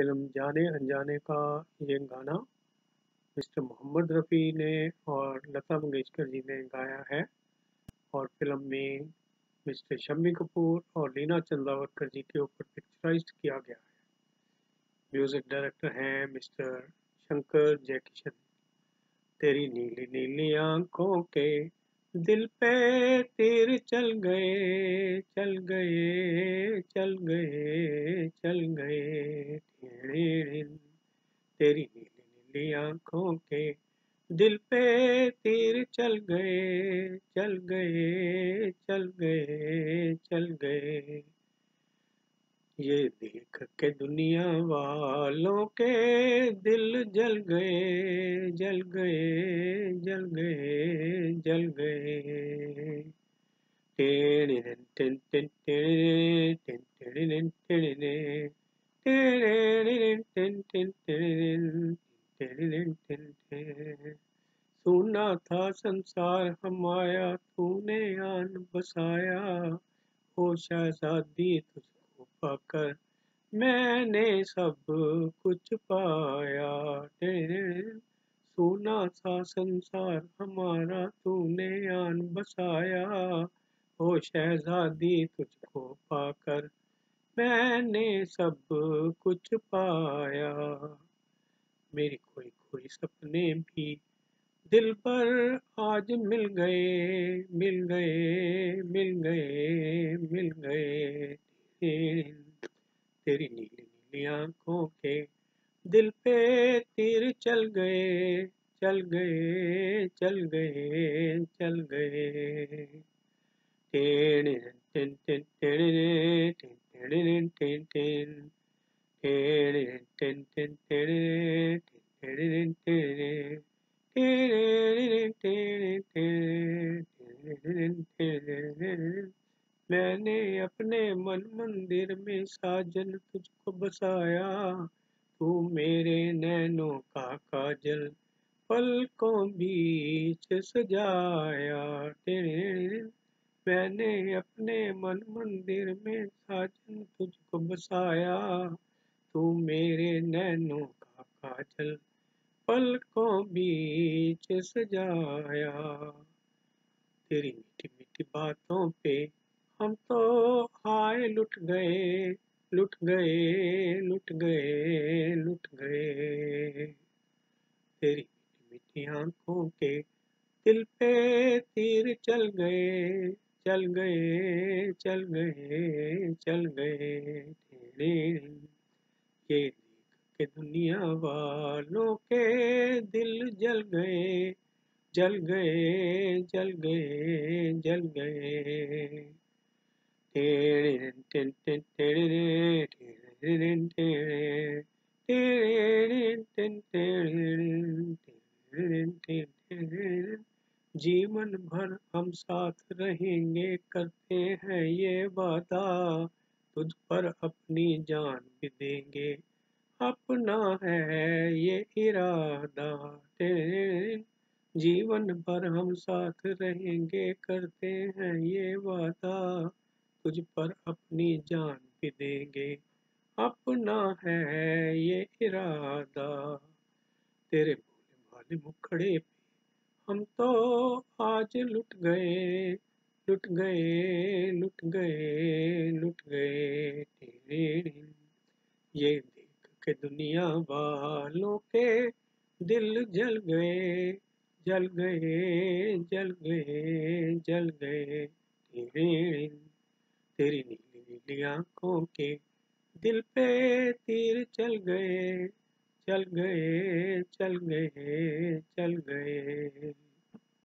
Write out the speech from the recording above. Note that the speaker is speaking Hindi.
फ़िल्म जाने अनजाने का ये गाना मिस्टर मोहम्मद रफ़ी ने और लता मंगेशकर जी ने गाया है। और फ़िल्म में मिस्टर शम्मी कपूर और लीना चंदावरकर जी के ऊपर पिक्चराइज किया गया है। म्यूज़िक डायरेक्टर हैं मिस्टर शंकर जयकिशन। तेरी नीली नीली आँखों के दिल पे तीर चल गए चल गए चल गए चल गए। तेरी नीली नीली आँखों के दिल पे तीर चल गए चल गए चल गए चल गए। ये देख के दुनिया वालों के दिल जल गए जल गए जल गए जल गए। सुना था संसार हमाया तूने आन बसाया। ओ शहजादी तुझको पाकर मैंने सब कुछ पाया। सुना सा संसार हमारा तूने आन बसाया। ओ शहजादी तुझको पाकर मैंने सब कुछ पाया। मेरी खोई खोई सपने भी दिल पर आज मिल गए मिल गए मिल गए मिल गए। तेरी नीली नीली आँखों के दिल पे तीर चल गए चल गए चल गए चल गए। Ten ten ten ten ten ten ten ten. Ten ten ten मैंने अपने मन मंदिर में साजन तुझको बसाया। तू मेरे नैनों का काजल, पलकों बीच सजाया। तेरे मैंने अपने मन मंदिर में साजन तुझको बसाया। तू मेरे नैनों का काजल, पलकों बीच सजाया। तेरी मीठी मीठी बातों पे हम तो हाय लुट गए लुट गए लुट गए लुट गए। तेरी मीठी आँखों के दिल पे तीर चल गए चल गए चल गए चल गए तेरे। ये देख के दुनिया वालों के दिल जल गए जल गए जल गए जल गए। जीवन भर हम साथ रहेंगे, करते हैं ये वादा। तुझ पर अपनी जान भी देंगे। अपना है ये इरादा जीवन भर हम साथ रहेंगे, करते हैं ये वादा। तुझ पर अपनी जान भी देंगे। अपना है ये इरादा। तेरे भोले भाले मुखड़े पे हम तो आज लुट गए लुट गए लुट गए लुट गए ये देख के दुनिया वालों के दिल जल गए जल गए जल गए जल गए तेरी नीली नीली आँखों के दिल पे तीर चल गए चल गए चल गए चल गए।